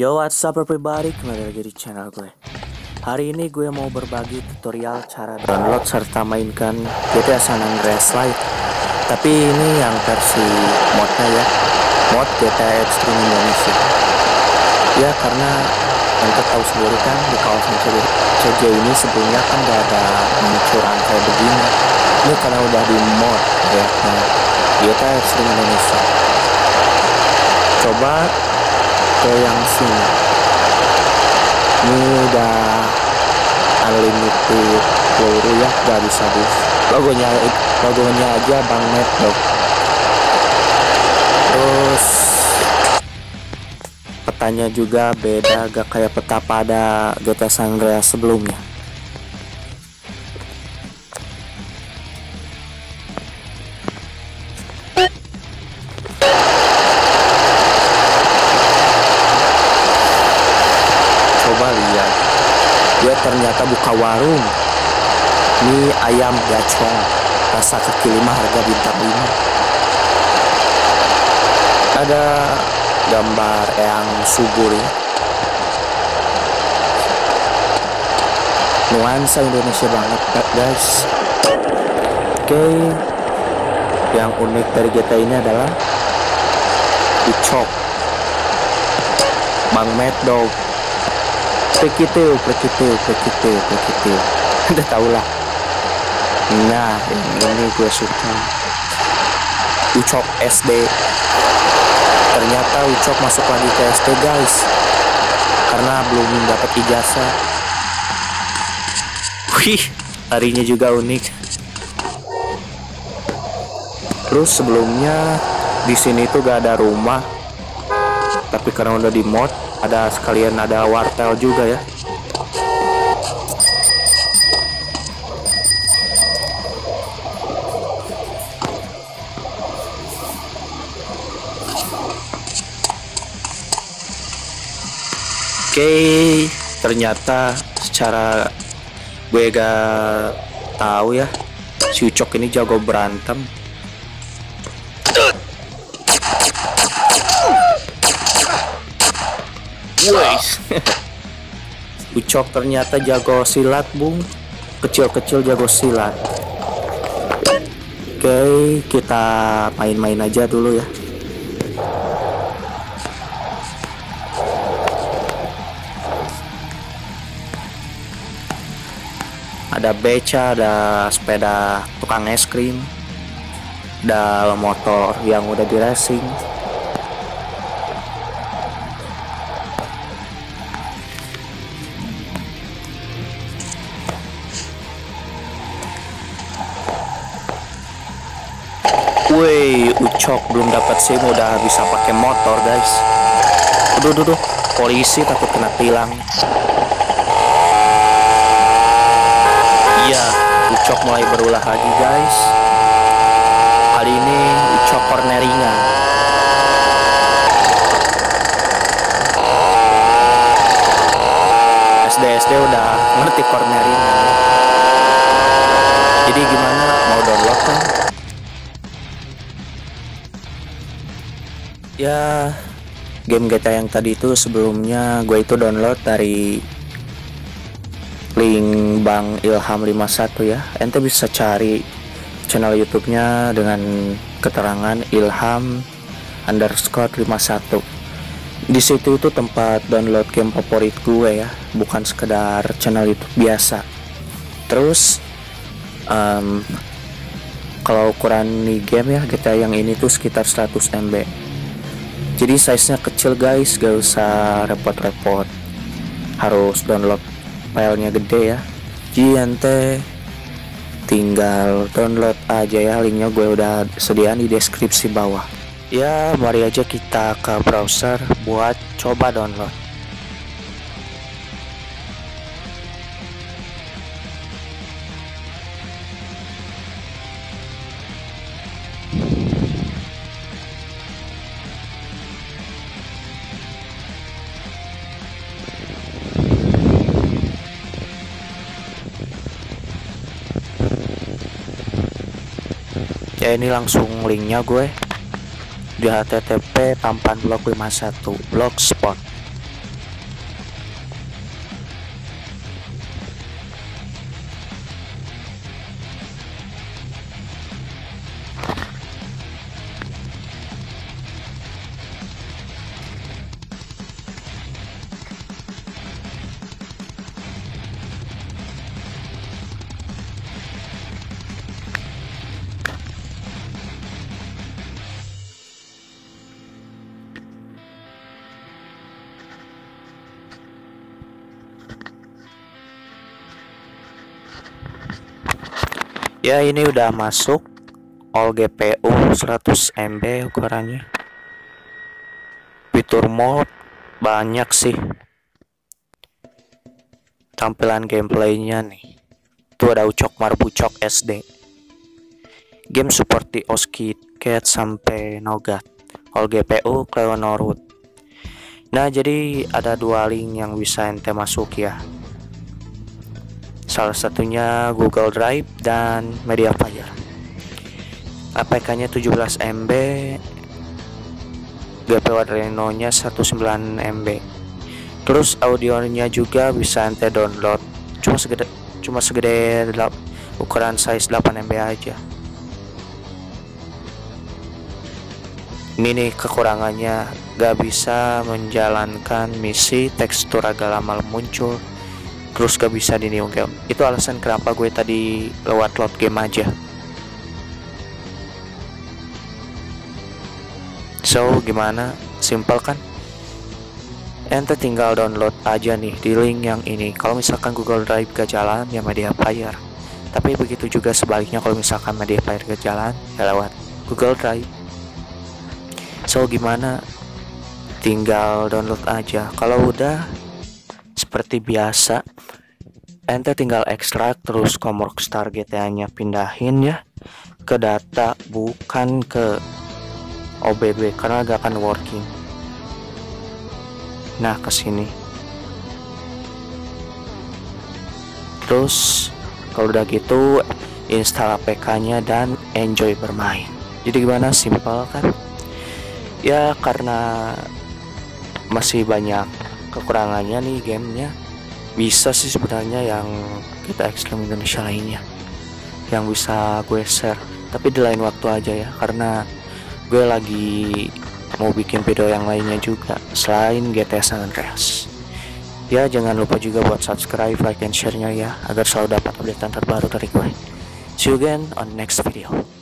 Yo what's up everybody, kembali lagi di channel gue. Hari ini gue mau berbagi tutorial cara download serta mainkan GTA San Andreas Lite. Tapi ini yang versi modnya ya. Mod GTA Extreme Indonesia. Ya karena untuk tahu sendiri kan di kawasan CJ ini sebelumnya kan gak ada pencuran kayak begini. Ini karena udah di mod ya GTA Extreme Indonesia. Coba ke yang sini. Ini udah unlimited peluru ya gak bisa habis logonya logonya aja Bang Matt dok. Terus petanya juga beda gak kayak peta pada GTA San Andreas sebelumnya buka warung. Mie ayam gacong rasa kaki lima harga bintang lima. Ada gambar yang subur ya nuansa Indonesia banget guys. Oke yang unik dari GTA ini adalah ucok Bang Mad Dog Pekitil, pekitil, pekitil, pekitil. Udah tau lah. Nah, ini gue suka. Ucok SD. Ternyata Ucok masuk lagi ke SD guys. Karena belum dapat ijazah. Wih, harinya juga unik. Terus sebelumnya di sini tuh gak ada rumah. Tapi karena udah di mod, ada sekalian ada wartel juga ya Oke, ternyata secara gue gak tahu ya, si Ucok ini jago berantem. Wes. Ucok ternyata jago silat, Bung. Kecil-kecil jago silat. Oke, kita main-main aja dulu ya. Ada beca, ada sepeda tukang es krim, ada motor yang udah di racing. Ucok belum dapat SIM udah bisa pakai motor, guys. Duh, duh, duh. Polisi takut kena tilang. Iya, Ucok mulai berulah lagi, guys. Kali ini Ucok corneringan. SD SD udah ngerti corneringan. Jadi gimana mau download kan? Ya game GTA yang tadi itu sebelumnya gue itu download dari link Bang Ilham 51 ya. Ente bisa cari channel YouTube-nya dengan keterangan Ilham underscore 51 di situ itu tempat download game favorit gue ya bukan sekedar channel YouTube biasa. Terus um, kalau ukuran nih game ya GTA yang ini tuh sekitar 100 MB jadi size nya kecil guys. Gak usah repot-repot. Harus download filenya gede ya. Ente tinggal download aja ya. Linknya gue udah sediain di deskripsi bawah. Ya mari aja kita ke browser buat coba download ya ini langsung linknya gue. Di http tampan blog 51 blogspot ya ini udah masuk. All GPU 100 MB ukurannya. Fitur mode banyak sih. Tampilan gameplaynya nih. Tuh ada ucok marbucok SD game seperti Oski Cat sampai Nogat. All GPU Cleonorwood nah jadi ada dua link yang bisa ente masuk ya salah satunya Google Drive dan Mediafire. APK nya 17 MB GPU Adreno nya 19 MB terus audionya juga bisa ente download. Cuma segede cuma segede ukuran size 8 MB aja. Ini kekurangannya. Gak bisa menjalankan misi tekstur agak lama muncul terus gak bisa di new game itu alasan kenapa gue tadi lewat load game aja. So gimana? Simple kan? Ente tinggal download aja nih di link yang ini. Kalau misalkan Google Drive gak jalan ya media player tapi begitu juga sebaliknya kalau misalkan media player gak jalan ya lewat Google Drive. So gimana? Tinggal download aja. Kalau udah seperti biasa. Ente tinggal ekstrak terus komork star GTA nya pindahin ya. Ke data bukan ke OBB karena gak akan working. Nah ke sini terus kalau udah gitu install APK nya dan enjoy bermain. Jadi gimana? Simpel kan? Ya karena masih banyak kekurangannya nih gamenya. Bisa sih sebenarnya yang kita ekstrim Indonesia lainnya yang bisa gue share. Tapi di lain waktu aja ya karena gue lagi mau bikin video yang lainnya juga selain GTA San Andreas. Ya jangan lupa juga buat subscribe like dan share nya ya agar selalu dapat update terbaru dari gue. See you again on next video